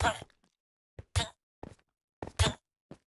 Pfft.